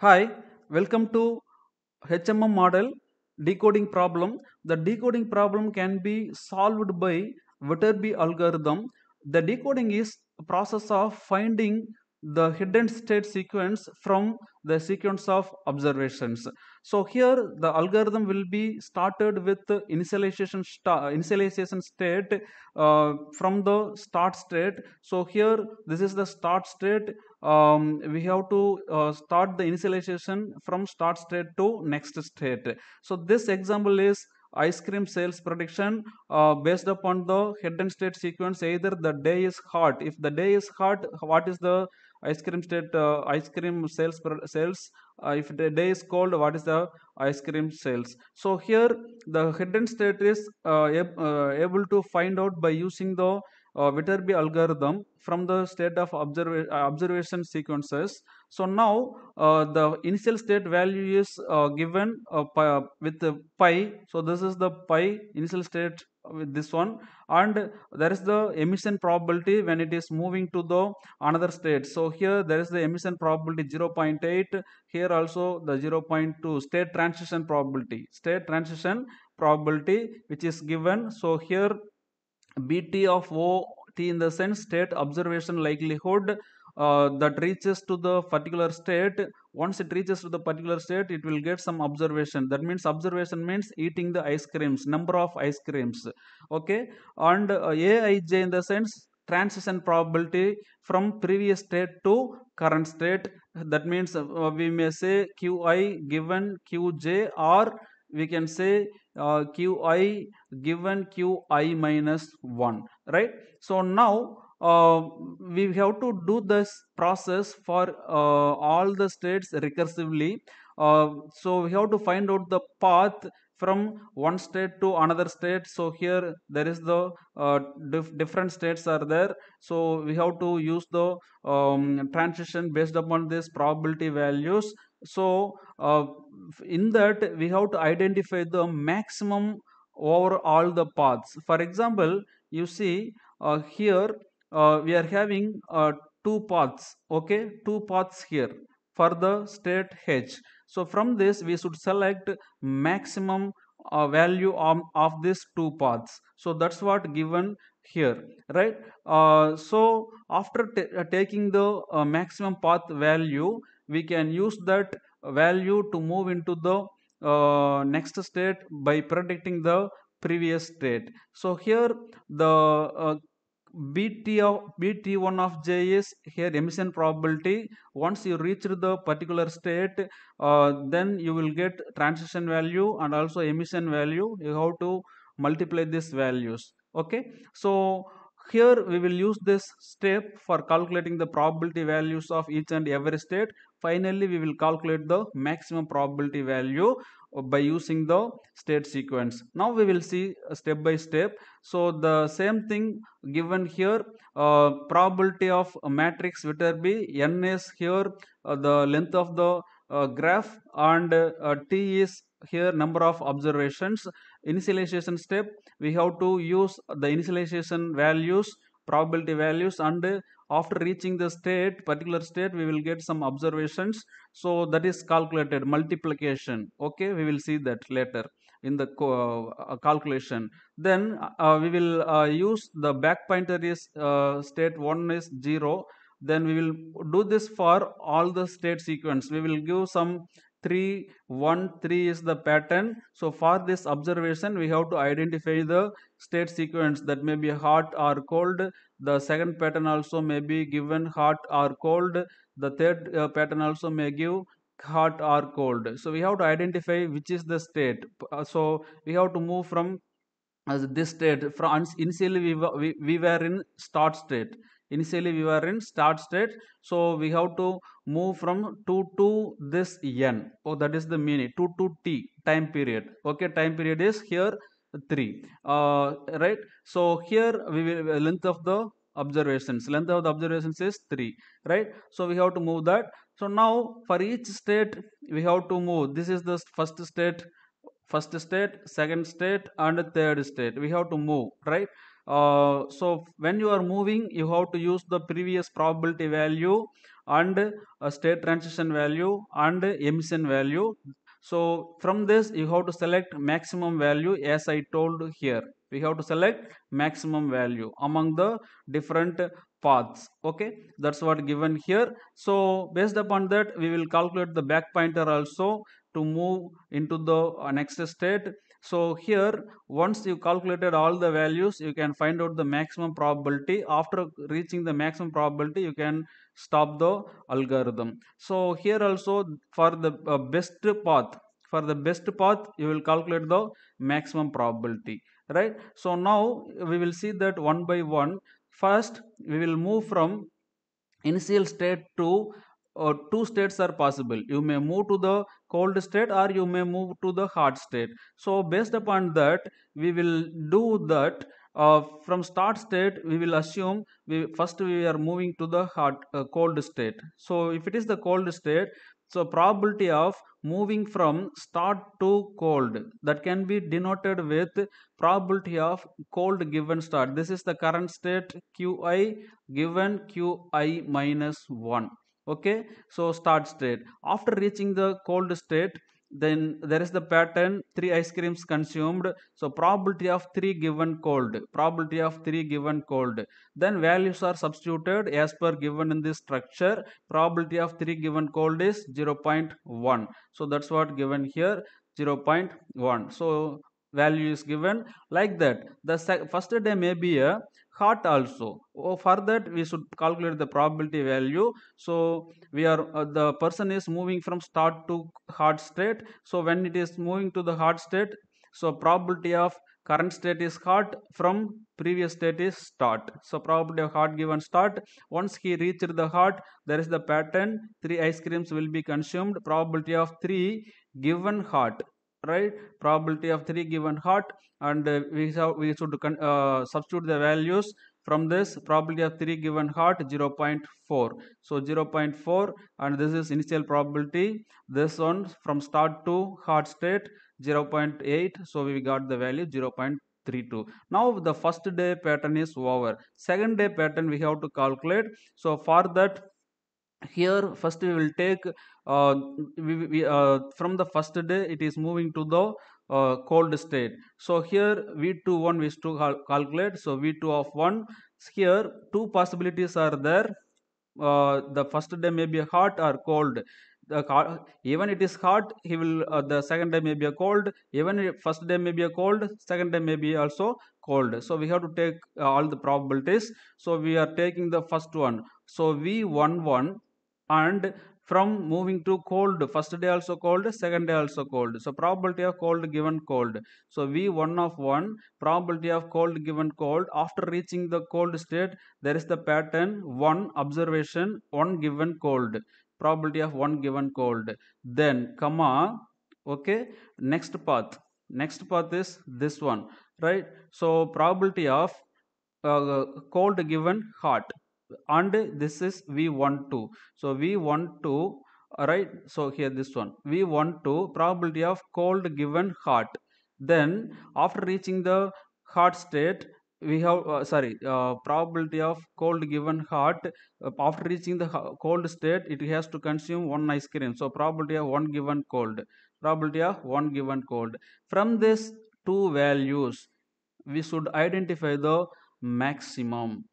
Hi, welcome to HMM model decoding problem. The decoding problem can be solved by Viterbi algorithm. The decoding is a process of finding the hidden state sequence from the sequence of observations. So here the algorithm will be started with initialization sta- initialization state uh, from the start state. So here this is the start state um, we have to uh, start the initialization from start state to next state. So this example is ice cream sales prediction uh, based upon the hidden state sequence either the day is hot if the day is hot what is the ice cream state uh, ice cream sales sales uh, if the day is cold what is the ice cream sales? So here the hidden state is uh, ab- uh, able to find out by using the uh, Viterbi algorithm from the state of observa- uh, observation sequences. So now uh, the initial state value is uh, given uh, pi, with the pi. So this is the pi initial state with this one. And there is the emission probability when it is moving to the another state. So here there is the emission probability 0.8 here also the 0.2 state transition probability. State transition probability which is given. So here bt of o t in the sense state observation likelihood uh, that reaches to the particular state. Once it reaches to the particular state it will get some observation. That means observation means eating the ice creams number of ice creams. Okay? And uh, aij in the sense transition probability from previous state to current state. That means uh, we may say qi given qj or we can say uh, qi given qi minus 1 right? So now uh, we have to do this process for uh, all the states recursively. Uh, so we have to find out the path from one state to another state. So here there is the uh, dif- different states are there. So we have to use the um, transition based upon this probability values so uh, in that we have to identify the maximum over all the paths. For example you see uh, here uh, we are having uh, two paths okay? Two paths here for the state h. So from this we should select maximum uh, value of, of these two paths. So that's what given here right? Uh, so after uh, taking the uh, maximum path value we can use that value to move into the uh, next state by predicting the previous state. So here the uh, bt of bt1 of j is here emission probability. Once you reach the particular state uh, then you will get transition value and also emission value. You have to multiply these values. Okay? So here we will use this step for calculating the probability values of each and every state. Finally we will calculate the maximum probability value by using the state sequence. Now we will see step by step. So the same thing given here. Uh, probability of matrix viterbi n is here uh, the length of the uh, graph and uh, t is here number of observations. Initialization step we have to use the initialization values probability values and after reaching the state particular state we will get some observations. So that is calculated multiplication. Okay we will see that later in the uh, calculation. Then uh, we will uh, use the back pointer is uh, state 1 is 0 then we will do this for all the state sequence. We will give some 3 1 3 is the pattern. So for this observation we have to identify the state sequence. That may be hot or cold. The second pattern also may be given hot or cold. The third uh, pattern also may give hot or cold. So we have to identify which is the state. Uh, so we have to move from as this state. From initially we, we, we were in start state initially we were in start state. So we have to move from 2 to this n. Oh that is the meaning. 2 to t time period. Okay time period is here 3 uh, right? So here we will length of the observations. Length of the observations is 3 right? So we have to move that. So now for each state we have to move. This is the first state first state second state and third state. We have to move. Right uh, so when you are moving you have to use the previous probability value and state transition value and emission value. So from this you have to select maximum value as i told here. We have to select maximum value among the different paths. Okay? That's what given here. So based upon that we will calculate the back pointer also to move into the next state so here once you calculated all the values you can find out the maximum probability. After reaching the maximum probability you can stop the algorithm. So here also for the uh, best path for the best path you will calculate the maximum probability right? So now we will see that one by one first we will move from initial state to uh, two states are possible. You may move to the cold state or you may move to the hot state. So based upon that we will do that uh, from start state we will assume we first we are moving to the hot uh, cold state. So if it is the cold state so probability of moving from start to cold that can be denoted with probability of cold given start. This is the current state qi given qi minus 1 okay so start state. After reaching the cold state then there is the pattern three ice creams consumed. So probability of 3 given cold probability of 3 given cold. Then values are substituted as per given in this structure. Probability of 3 given cold is 0.1 so that's what given here 0.1 so value is given like that. The first day may be a hot also. Oh, for that we should calculate the probability value. So we are uh, the person is moving from start to hot state. So when it is moving to the hot state so probability of current state is hot from previous state is start. So probability of hot given start. Once he reached the hot there is the pattern. Three ice creams will be consumed. Probability of three given hot right? Probability of 3 given hot and uh, we have we should uh, substitute the values from this. Probability of 3 given hot 0.4 so 0.4 and this is initial probability. This one from start to hot state 0.8 so we got the value 0.32 now the first day pattern is over. Second day pattern we have to calculate. So for that here first we will take uh, we, we, uh, from the first day it is moving to the uh, cold state. So here v21 we to cal calculate. So v2 of 1 here two possibilities are there. Uh, the first day may be hot or cold. The even it is hot he will uh, the second day may be a cold. Even first day may be a cold second day may be also cold. So we have to take uh, all the probabilities. So we are taking the first one. So v11 and from moving to cold first day also cold second day also cold. So probability of cold given cold. So v1 of 1 probability of cold given cold. After reaching the cold state there is the pattern one observation one given cold. Probability of one given cold. Then comma okay next path. Next path is this one right? So probability of uh, cold given hot and this is v12 so v12 right so here this one. V12 probability of cold given hot. Then after reaching the hot state we have uh, sorry uh, probability of cold given hot uh, after reaching the cold state it has to consume one ice cream. So probability of one given cold. Probability of one given cold. From this two values we should identify the maximum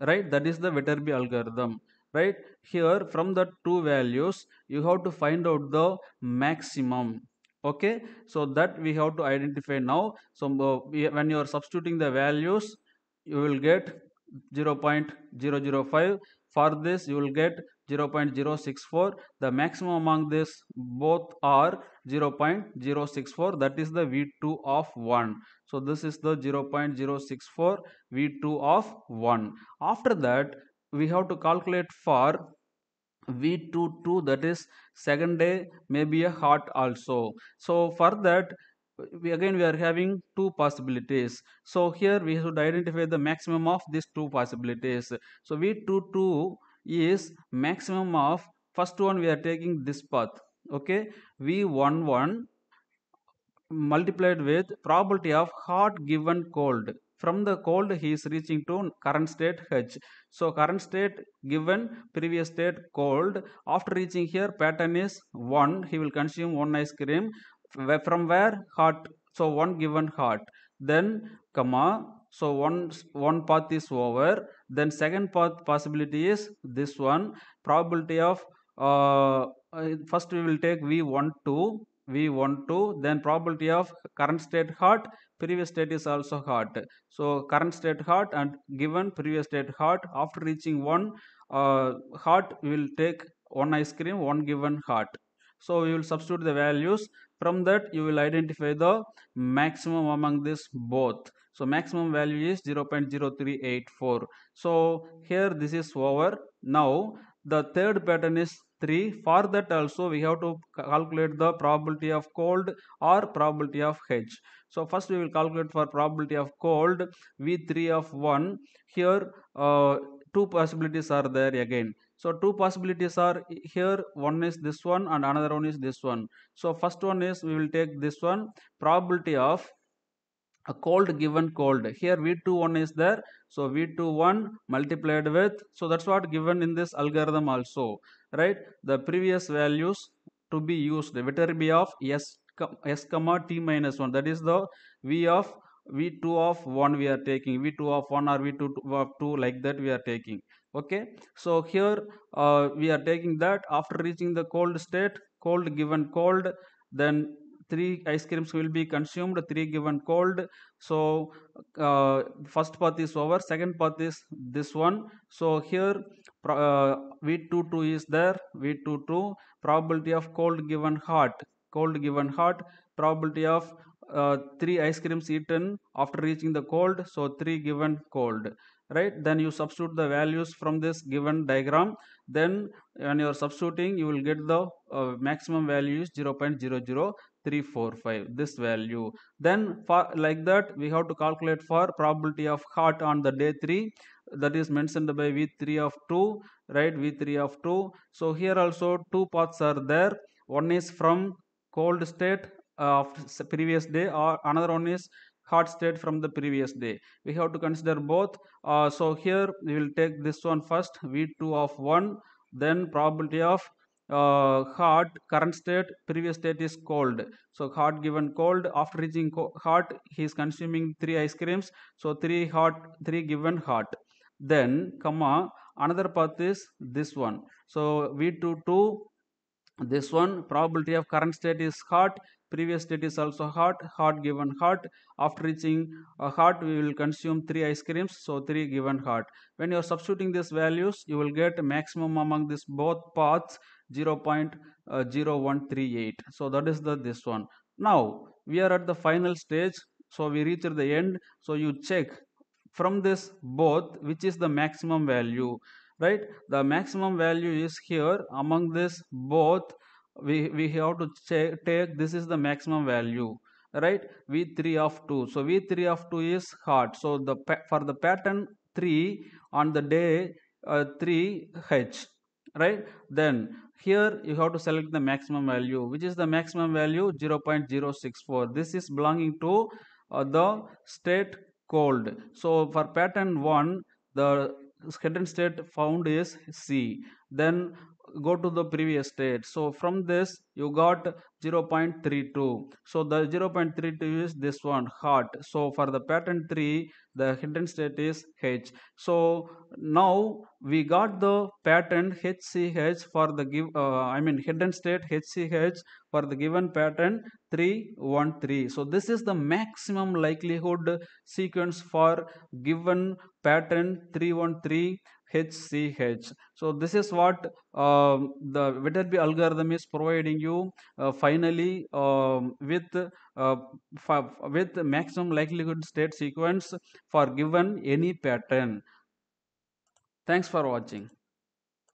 right? That is the Viterbi algorithm right? Here from the two values you have to find out the maximum okay? So that we have to identify now. So uh, when you are substituting the values you will get 0.005 for this you will get 0.064 the maximum among this both are 0.064 that is the v2 of 1 so this is the 0.064 v2 of 1 after that we have to calculate for v22 that is second day may be a hot also. So for that we again we are having two possibilities. So here we should identify the maximum of these two possibilities. So v22 is maximum of first one we are taking this path okay v11 multiplied with probability of hot given cold from the cold he is reaching to current state H. So current state given previous state cold. After reaching here pattern is 1. He will consume 1 ice cream. From where? Hot. So 1 given hot. Then comma. So one, one path is over. Then second path possibility is this one. Probability of uh, first we will take V12 V12 then probability of current state hot previous state is also hot. So current state hot and given previous state hot after reaching one uh, hot we will take one ice cream one given hot. So we will substitute the values. From that you will identify the maximum among this both. So maximum value is 0.0384 so here this is over. Now the third pattern is 3 for that also we have to calculate the probability of cold or probability of H. So first we will calculate for probability of cold V3 of 1 here uh, two possibilities are there again. So two possibilities are here one is this one and another one is this one. So first one is we will take this one probability of a cold given cold here v21 is there so v21 multiplied with so that's what given in this algorithm also right? The previous values to be used. Viterbi of s s comma t minus 1 that is the v of v2 of 1 we are taking. V2 of 1 or v2 of 2 like that we are taking. Okay? So here uh, we are taking that. After reaching the cold state cold given cold then three ice creams will be consumed three given cold. So uh, first path is over second path is this one. So here uh, v22 is there v22 probability of cold given hot. Cold given hot probability of uh, three ice creams eaten after reaching the cold so three given cold. Right? Then you substitute the values from this given diagram. Then when you are substituting you will get the uh, maximum value is 0.00 345 this value. Then for like that we have to calculate for probability of hot on the day 3 that is mentioned by v3 of 2 right? V3 of 2 so here also two paths are there. One is from cold state of previous day or another one is hot state from the previous day. We have to consider both. Uh, so here we will take this one first v2 of 1 then probability of uh, hot current state previous state is cold. So hot given cold after reaching hot he is consuming three ice creams. So three hot three given hot then comma another path is this one. So v22 this one probability of current state is hot previous state is also hot hot given hot after reaching a hot we will consume three ice creams so three given hot when you are substituting these values you will get maximum among these both paths 0.0138 so that is the this one. Now we are at the final stage. So we reach at the end. So you check from this both which is the maximum value right? The maximum value is here. Among this both we we have to check, take this is the maximum value right? V3 of 2 so v3 of 2 is hot so the for the pattern 3 on the day uh, 3h right? Then here you have to select the maximum value which is the maximum value 0.064 this is belonging to uh, the state cold so for pattern 1 the hidden state found is c. Then go to the previous state. So from this you got 0.32 so the 0.32 is this one hot so for the pattern 3 the hidden state is h. So now we got the pattern hch for the give uh, i mean hidden state hch for the given pattern 313 so this is the maximum likelihood sequence for given pattern 313 HCH. So this is what uh, the Viterbi algorithm is providing you uh, finally um, with uh, with maximum likelihood state sequence for given any pattern. Thanks for watching.